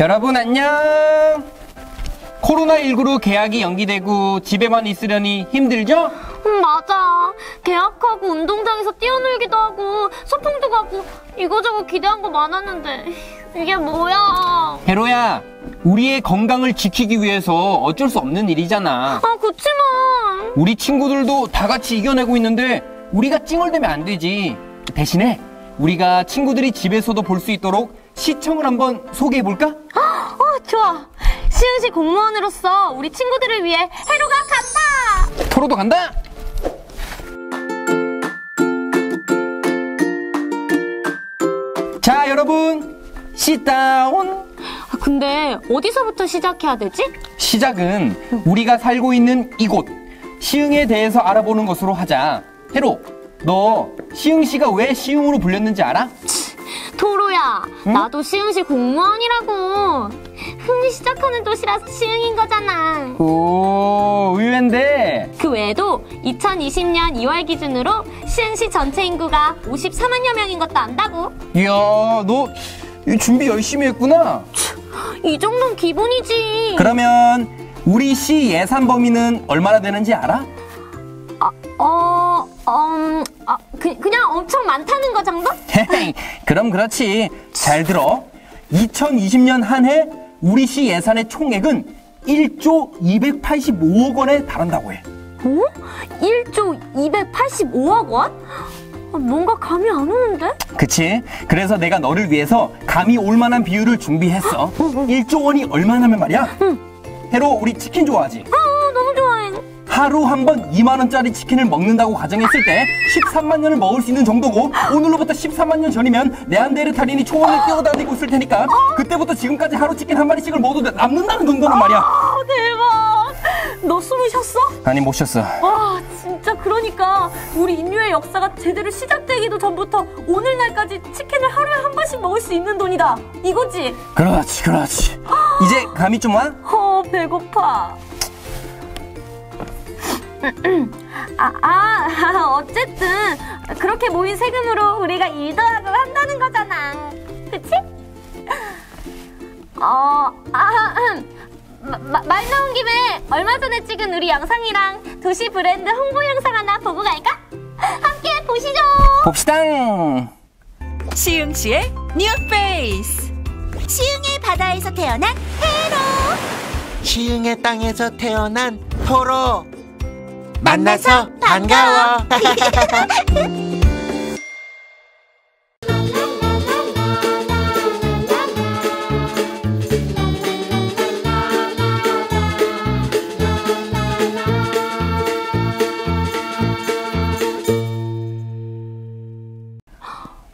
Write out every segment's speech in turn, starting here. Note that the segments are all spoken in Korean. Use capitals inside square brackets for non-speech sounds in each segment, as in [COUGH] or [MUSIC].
여러분 안녕. 코로나19로 계약이 연기되고 집에만 있으려니 힘들죠? 음, 맞아. 계약하고 운동장에서 뛰어놀기도 하고 소풍도 가고 이거저거 기대한 거 많았는데 이게 뭐야? 헤로야, 우리의 건강을 지키기 위해서 어쩔 수 없는 일이잖아. 아 그치만 우리 친구들도 다 같이 이겨내고 있는데 우리가 찡얼대면 안 되지. 대신에 우리가 친구들이 집에서도 볼 수 있도록 시청을 한번 소개해 볼까? 어 좋아. 시흥시 공무원으로서 우리 친구들을 위해 해로가 간다. 토로도 간다. 자, 여러분. 시다운. 아, 근데 어디서부터 시작해야 되지? 시작은 우리가 살고 있는 이곳 시흥에 대해서 알아보는 것으로 하자. 해로, 너 시흥시가 왜 시흥으로 불렸는지 알아? 토로야, 나도 시흥시 공무원이라고. 흥이 시작하는 도시라서 시흥인 거잖아. 오, 의외인데. 그 외에도 2020년 2월 기준으로 시흥시 전체 인구가 54만여 명인 것도 안다고. 이야, 너 준비 열심히 했구나. 이 정도는 기본이지. 그러면 우리 시 예산 범위는 얼마나 되는지 알아? 어, 음, 아, 그, 그냥 엄청 많다는 거 정도? [LAUGHS] 그럼 그렇지. 잘 들어. 2020년 한 해 우리 시 예산의 총액은 1조 285억 원에 달한다고 해. 어? 1조 285억 원? 아, 뭔가 감이 안 오는데? 그치? 그래서 내가 너를 위해서 감이 올 만한 비율을 준비했어. 1조 원이 얼마냐면 말이야? 해로 우리 치킨 좋아하지? 아. 하루 한 번 2만 원짜리 치킨을 먹는다고 가정했을 때 13만 년을 먹을 수 있는 정도고 오늘로부터 13만 년 전이면 네안데르탈인이 초원을 뛰어다니고 있을 테니까 그때부터 지금까지 하루 치킨 한 마리씩을 먹어도 남는다는 정도는 말이야. 아, 대박. 너 숨을 쉬었어? 아니 못 쉬었어. 와, 진짜 그러니까 우리 인류의 역사가 제대로 시작되기도 전부터 오늘날까지 치킨을 하루에 한 번씩 먹을 수 있는 돈이다. 이거지? 그렇지 그렇지. 이제 감이 좀 와? 어, 배고파. 아, 아, [LAUGHS] 어쨌든 그렇게 모인 세금으로 우리가 일도 하고 한다는 거잖아. 그치? 어, 아, 마- 마- 말 나온 김에 얼마 전에 찍은 우리 영상이랑 도시 브랜드 홍보 영상 하나 보고 갈까? 함께 보시죠. 봅시다. 시흥시의 뉴페이스 시흥의 바다에서 태어난 해로 시흥의 땅에서 태어난 토로 만나서 반가워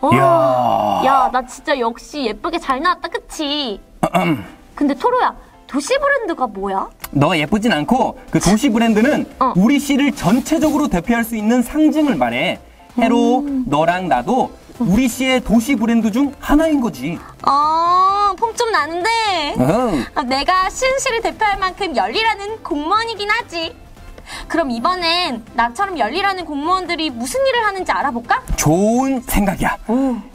어. 야, 나 진짜 역시 예쁘게 잘 나왔다, 그치? [CLEARS THROAT] 근데 토로야, 도시 브랜드가 뭐야? 너가 예쁘진 않고 그 도시 브랜드는 어. 우리 시를 전체적으로 대표할 수 있는 상징을 말해. 해로 너랑 나도 우리 시의 도시 브랜드 중 하나인 거지. 어, 폼 좀 나는데. 아, 내가 시흥시를 대표할 만큼 열리라는 공무원이긴 하지. 그럼 이번엔 나처럼 열리라는 공무원들이 무슨 일을 하는지 알아볼까? 좋은 생각이야.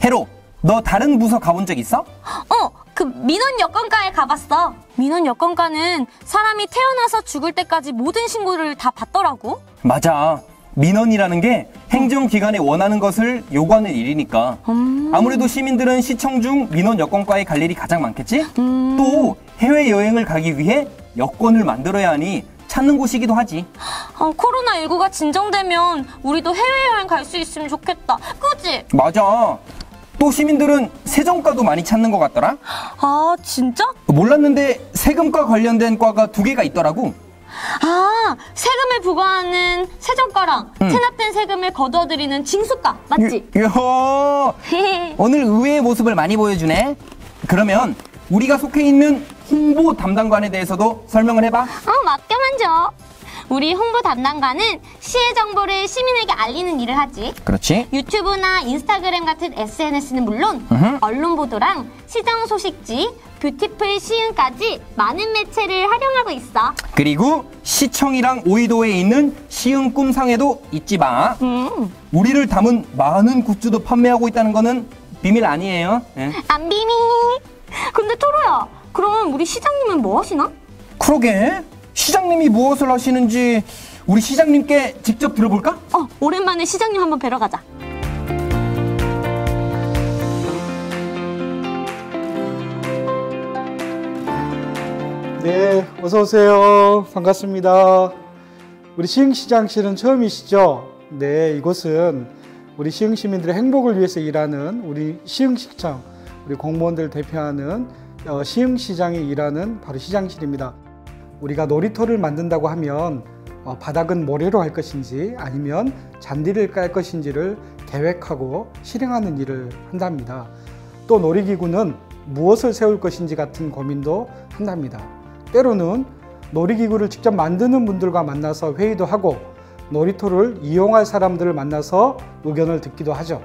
해로 너 다른 부서 가본 적 있어? 어, 그 민원 여건과에 가봤어. 민원 여건과는 사람이 태어나서 죽을 때까지 모든 신고를 다 받더라고. 맞아. 민원이라는 게 행정기관에 원하는 것을 요구하는 일이니까. 아무래도 시민들은 시청 중 민원 여건과에 갈 일이 가장 많겠지? 또 해외여행을 가기 위해 여건을 만들어야 하니 찾는 곳이기도 하지. 어, 코로나19가 진정되면 우리도 해외여행 갈 수 있으면 좋겠다. 그지? 맞아. 또 시민들은 세정과도 많이 찾는 것 같더라. 아, 진짜? 몰랐는데 세금과 관련된 과가 두 개가 있더라고. 아, 세금을 부과하는 세정과랑 체납된 세금을 거둬들이는 징수과. 맞지? 이야, [LAUGHS] 오늘 의외의 모습을 많이 보여주네. 그러면 우리가 속해 있는 홍보 담당관에 대해서도 설명을 해봐. 어, 맡겨만 줘. 우리 홍보 담당관은 시의 정보를 시민에게 알리는 일을 하지. 그렇지. 유튜브나 인스타그램 같은 SNS는 물론 으흠. 언론 보도랑 시정 소식지, 뷰티풀 시흥까지 많은 매체를 활용하고 있어. 그리고 시청이랑 오이도에 있는 시흥 꿈상회도 잊지 마. 음, 우리를 담은 많은 굿즈도 판매하고 있다는 거는 비밀 아니에요. 예. 안 비밀. 근데 토로야, 그럼 우리 시장님은 뭐 하시나? 그러게 시장님이 무엇을 하시는지 우리 시장님께 직접 들어볼까? 어, 오랜만에 시장님 한번 뵈러 가자. 네, 어서 오세요. 반갑습니다. 우리 시흥시장실은 처음이시죠? 네, 이곳은 우리 시흥 시민들의 행복을 위해서 일하는 우리 시흥시청 우리 공무원들 대표하는 어, 시흥시장이 일하는 바로 시장실입니다. 우리가 놀이터를 만든다고 하면 어, 바닥은 모래로 할 것인지 아니면 잔디를 깔 것인지를 계획하고 실행하는 일을 한답니다. 또 놀이기구는 무엇을 세울 것인지 같은 고민도 한답니다. 때로는 놀이기구를 직접 만드는 분들과 만나서 회의도 하고 놀이터를 이용할 사람들을 만나서 의견을 듣기도 하죠.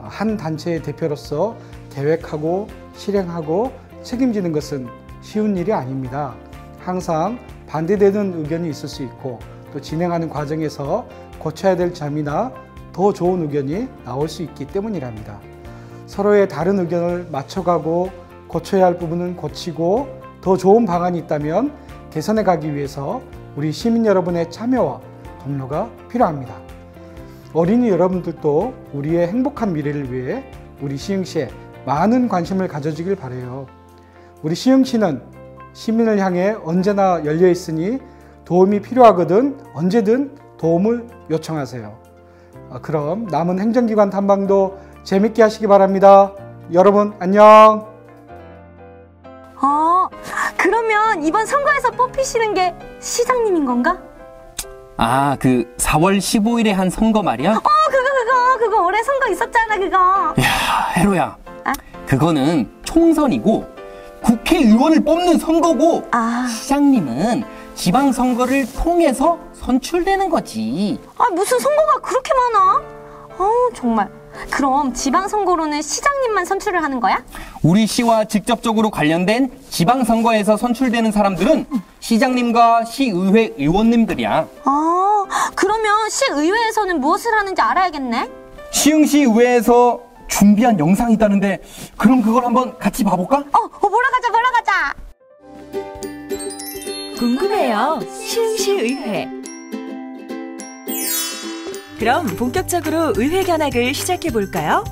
한 단체의 대표로서 계획하고 실행하고 책임지는 것은 쉬운 일이 아닙니다. 항상 반대되는 의견이 있을 수 있고 또 진행하는 과정에서 고쳐야 될 점이나 더 좋은 의견이 나올 수 있기 때문이랍니다. 서로의 다른 의견을 맞춰가고 고쳐야 할 부분은 고치고 더 좋은 방안이 있다면 개선해 가기 위해서 우리 시민 여러분의 참여와 동료가 필요합니다. 어린이 여러분들도 우리의 행복한 미래를 위해 우리 시흥시에 많은 관심을 가져주길 바래요. 우리 시흥시는 시민을 향해 언제나 열려 있으니 도움이 필요하거든 언제든 도움을 요청하세요. 아, 그럼 남은 행정기관 탐방도 재밌게 하시기 바랍니다. 여러분 안녕. 아, 그러면 이번 선거에서 뽑히시는 게 시장님인 건가? 아 그 4월 15일에 한 선거 말이야? 어, 그거, 그거, 그거 올해 선거 있었잖아, 그거. 야 해로야 아? 그거는 총선이고 국회의원을 뽑는 선거고 아, 시장님은 지방선거를 통해서 선출되는 거지 아, 무슨 선거가 그렇게 많아? 어, 정말. 그럼 지방선거로는 시장님만 선출을 하는 거야? 우리 시와 직접적으로 관련된 지방선거에서 선출되는 사람들은 시장님과 시의회 의원님들이야 아, 그러면 시의회에서는 무엇을 하는지 알아야겠네? 시흥시 의회에서 준비한 영상이 있다는데 그럼 그걸 한번 같이 봐볼까? 어, 어 보러 가자, 보러 가자. 궁금해요. 시흥시 의회. 그럼 본격적으로 의회 견학을 시작해 볼까요?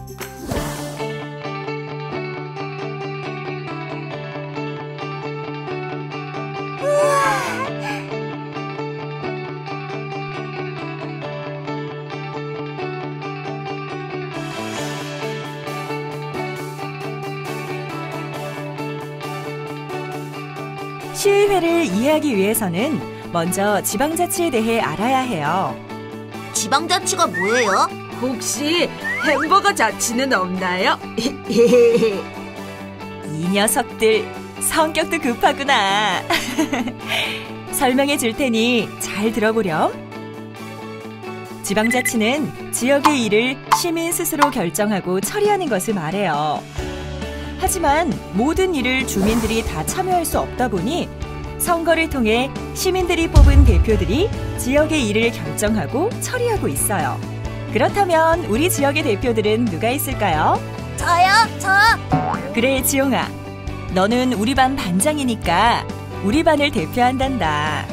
이해하기 위해서는 먼저 지방자치에 대해 알아야 해요. 지방자치가 뭐예요? 혹시 햄버거 자치는 없나요? [LAUGHS] 이 녀석들 성격도 급하구나. [LAUGHS] 설명해 줄 테니 잘 들어보렴. 지방자치는 지역의 일을 시민 스스로 결정하고 처리하는 것을 말해요. 하지만 모든 일을 주민들이 다 참여할 수 없다 보니 선거를 통해 시민들이 뽑은 대표들이 지역의 일을 결정하고 처리하고 있어요. 그렇다면 우리 지역의 대표들은 누가 있을까요? 저요, 저. 그래, 지용아. 너는 우리 반 반장이니까 우리 반을 대표한단다.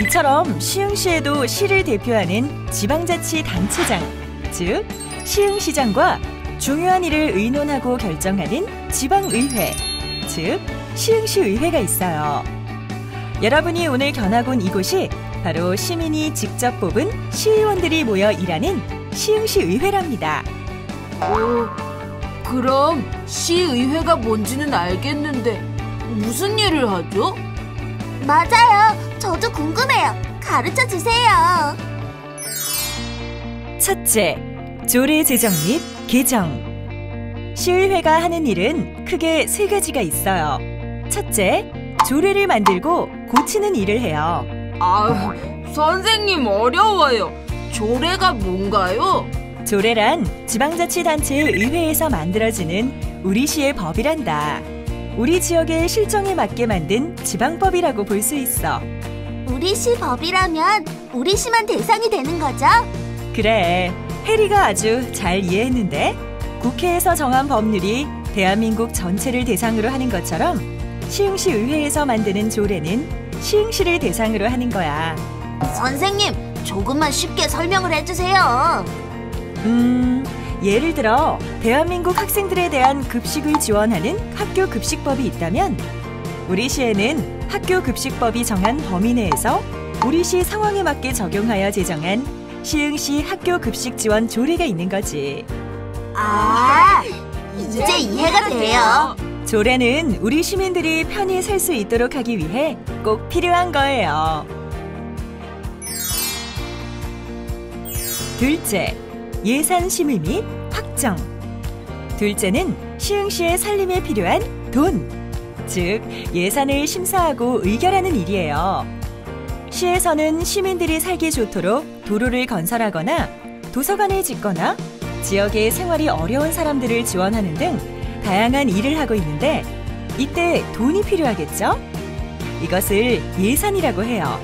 이처럼 시흥시에도 시를 대표하는 지방자치 단체장, 즉 시흥시장과 중요한 일을 의논하고 결정하는 지방의회, 즉 시흥시 의회가 있어요. 여러분이 오늘 견학 온 이곳이 바로 시민이 직접 뽑은 시의원들이 모여 일하는 시흥시 의회랍니다. 그럼 시의회가 뭔지는 알겠는데 무슨 일을 하죠? 맞아요. 저도 궁금해요. 가르쳐 주세요. 첫째, 조례 제정 및 개정. 시의회가 하는 일은 크게 세 가지가 있어요. 첫째, 조례를 만들고 고치는 일을 해요. 아, 선생님 어려워요. 조례가 뭔가요? 조례란 지방자치단체의 의회에서 만들어지는 우리 시의 법이란다. 우리 지역의 실정에 맞게 만든 지방법이라고 볼 수 있어. 우리 시 법이라면 우리 시만 대상이 되는 거죠? 그래, 해리가 아주 잘 이해했는데? 국회에서 정한 법률이 대한민국 전체를 대상으로 하는 것처럼 시흥시 의회에서 만드는 조례는 시흥시를 대상으로 하는 거야. 선생님, 조금만 쉽게 설명을 해주세요. 음, 예를 들어 대한민국 학생들에 대한 급식을 지원하는 학교 급식법이 있다면 우리 시에는 학교 급식법이 정한 범위 내에서 우리 시 상황에 맞게 적용하여 제정한 시흥시 학교 급식 지원 조례가 있는 거지. 아, 이제 이해가 돼요. 조례는 우리 시민들이 편히 살 수 있도록 하기 위해 꼭 필요한 거예요. 둘째, 예산 심의 및 확정. 둘째는 시흥 시의 살림에 필요한 돈, 즉 예산을 심사하고 의결하는 일이에요. 시에서는 시민들이 살기 좋도록 도로를 건설하거나 도서관을 짓거나 지역의 생활이 어려운 사람들을 지원하는 등 다양한 일을 하고 있는데 이때 돈이 필요하겠죠? 이것을 예산이라고 해요.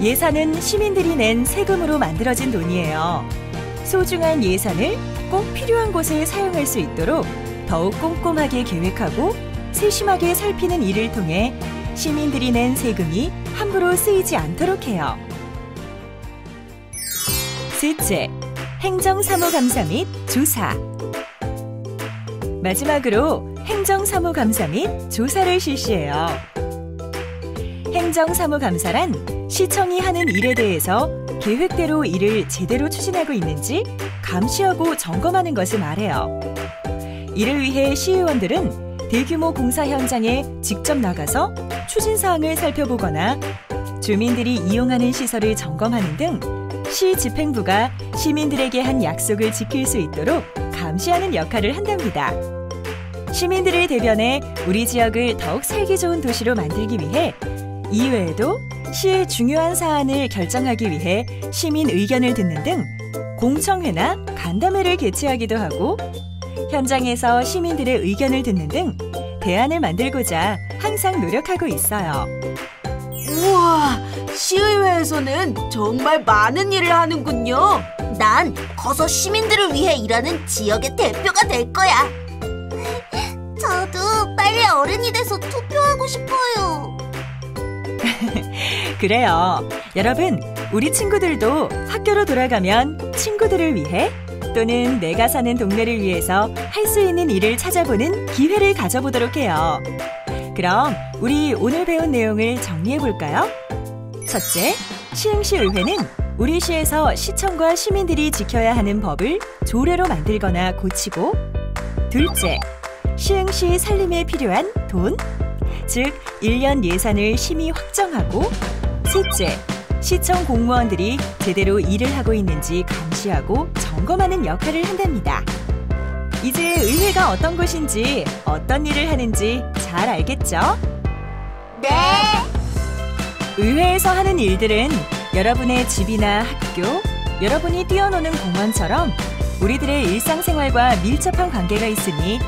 예산은 시민들이 낸 세금으로 만들어진 돈이에요. 소중한 예산을 꼭 필요한 곳에 사용할 수 있도록 더욱 꼼꼼하게 계획하고 세심하게 살피는 일을 통해 시민들이 낸 세금이 함부로 쓰이지 않도록 해요. 셋째, 행정사무감사 및 조사. 마지막으로 행정사무감사 및 조사를 실시해요. 행정사무감사란 시청이 하는 일에 대해서 계획대로 일을 제대로 추진하고 있는지 감시하고 점검하는 것을 말해요. 이를 위해 시의원들은 대규모 공사 현장에 직접 나가서 추진 사항을 살펴보거나 주민들이 이용하는 시설을 점검하는 등 시 집행부가 시민들에게 한 약속을 지킬 수 있도록 감시하는 역할을 한답니다. 시민들을 대변해 우리 지역을 더욱 살기 좋은 도시로 만들기 위해 이외에도 시의 중요한 사안을 결정하기 위해 시민 의견을 듣는 등 공청회나 간담회를 개최하기도 하고 현장에서 시민들의 의견을 듣는 등 대안을 만들고자 항상 노력하고 있어요. 우와, 시의회에서는 정말 많은 일을 하는군요. 난 커서 시민들을 위해 일하는 지역의 대표가 될 거야. 저도 빨리 어른이 돼서 투표하고 싶어요. [LAUGHS] 그래요. 여러분, 우리 친구들도 학교로 돌아가면 친구들을 위해 또는 내가 사는 동네를 위해서 할 수 있는 일을 찾아보는 기회를 가져보도록 해요. 그럼 우리 오늘 배운 내용을 정리해 볼까요? 첫째, 시흥시 의회는 우리 시에서 시청과 시민들이 지켜야 하는 법을 조례로 만들거나 고치고 둘째, 시흥시 살림에 필요한 돈, 즉 1년 예산을 심의 확정하고 셋째, 시청 공무원들이 제대로 일을 하고 있는지 감시하고 점검하는 역할을 한답니다. 이제 의회가 어떤 곳인지 어떤 일을 하는지 잘 알겠죠? 네. 의회에서 하는 일들은 여러분의 집이나 학교, 여러분이 뛰어노는 공원처럼 우리들의 일상생활과 밀접한 관계가 있으니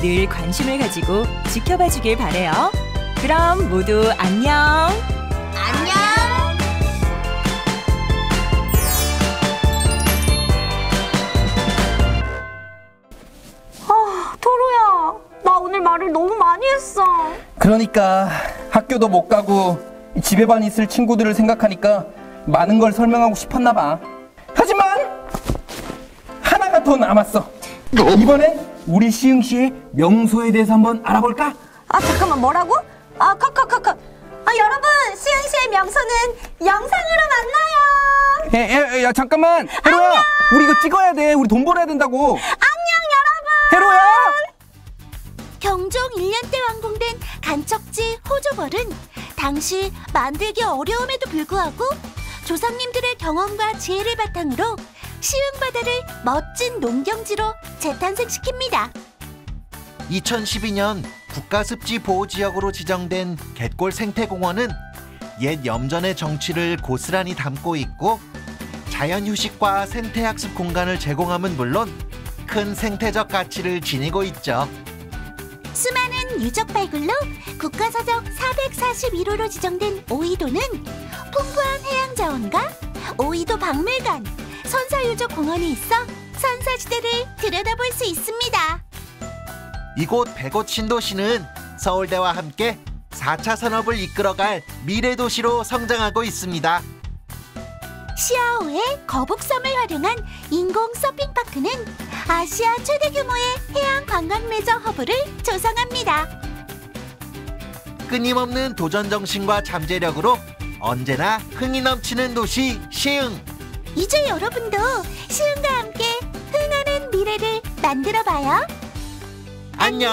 늘 관심을 가지고 지켜봐 주길 바래요. 그럼 모두 안녕. 안녕. 아, 토로야. 나 오늘 말을 너무 많이 했어. 그러니까 학교도 못 가고 집에만 있을 친구들을 생각하니까 많은 걸 설명하고 싶었나 봐. 하지만 하나가 더 남았어. 이번엔 우리 시흥시의 명소에 대해서 한번 알아볼까? 아, 잠깐만, 뭐라고? 아, 컷컷컷컷. 아, 여러분, 시흥시의 명소는 영상으로 만나요. 야, 야, 야, 잠깐만. 해로야, 우리 이거 찍어야 돼. 우리 돈 벌어야 된다고. 안녕, 여러분. 해로야. 경종 1년 때 완공된 간척지 호조벌은 당시 만들기 어려움에도 불구하고 조상님들의 경험과 지혜를 바탕으로 시흥 바다를 멋진 농경지로 재탄생시킵니다. 2012년 국가습지 보호지역으로 지정된 갯골 생태공원은 옛 염전의 정취를 고스란히 담고 있고 자연휴식과 생태학습 공간을 제공함은 물론 큰 생태적 가치를 지니고 있죠. 수많은 유적 발굴로 국가사적 441호로 지정된 오이도는 풍부한 해양 자원과 오이도 박물관, 선사유적 공원이 있어 선사시대를 들여다볼 수 있습니다. 이곳 백옷 신도시는 서울대와 함께 4차 산업을 이끌어갈 미래 도시로 성장하고 있습니다. 시아오의 거북섬을 활용한 인공 서핑파크는 아시아 최대 규모의 해양 관광 레저 허브를 조성합니다. 끊임없는 도전 정신과 잠재력으로 언제나 흥이 넘치는 도시 시흥. 이제 여러분도 시흥과 함께 흥하는 미래를 만들어봐요. 안녕.